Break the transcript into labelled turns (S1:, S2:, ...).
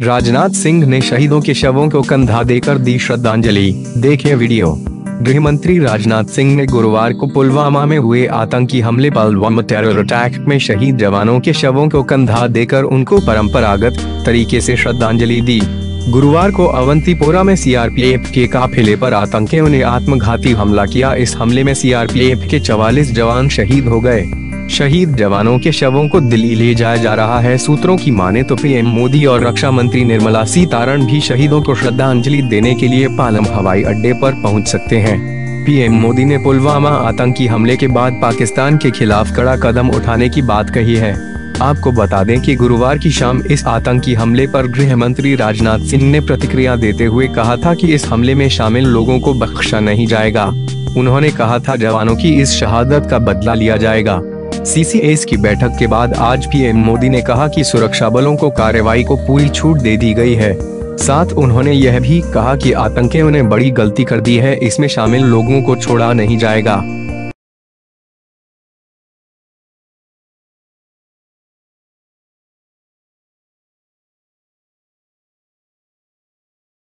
S1: राजनाथ सिंह ने शहीदों के शवों को कंधा देकर दी श्रद्धांजलि। देखिए वीडियो। गृह मंत्री राजनाथ सिंह ने गुरुवार को पुलवामा में हुए आतंकी हमले पुलवामा टेरर अटैक में शहीद जवानों के शवों को कंधा देकर उनको परंपरागत तरीके से श्रद्धांजलि दी। गुरुवार को अवंतीपोरा में सीआरपीएफ के काफिले पर आतंकियों ने आत्मघाती हमला किया। इस हमले में सीआरपीएफ के 44 जवान शहीद हो गए। शहीद जवानों के शवों को दिल्ली ले जाया जा रहा है। सूत्रों की माने तो पीएम मोदी और रक्षा मंत्री निर्मला सीतारण भी शहीदों को श्रद्धांजलि देने के लिए पालम हवाई अड्डे पर पहुँच सकते हैं। पीएम मोदी ने पुलवामा आतंकी हमले के बाद पाकिस्तान के खिलाफ कड़ा कदम उठाने की बात कही है। आपको बता दें कि गुरुवार की शाम इस आतंकी हमले पर गृह मंत्री राजनाथ सिंह ने प्रतिक्रिया देते हुए कहा था कि इस हमले में शामिल लोगों को बख्शा नहीं जाएगा। उन्होंने कहा था, जवानों की इस शहादत का बदला लिया जाएगा। सीसीएस की बैठक के बाद आज पीएम मोदी ने कहा कि सुरक्षा बलों को कार्रवाई को पूरी छूट दे दी गई है। साथ उन्होंने यह भी कहा कि आतंकियों ने बड़ी गलती कर दी है, इसमें शामिल लोगों को छोड़ा नहीं जाएगा।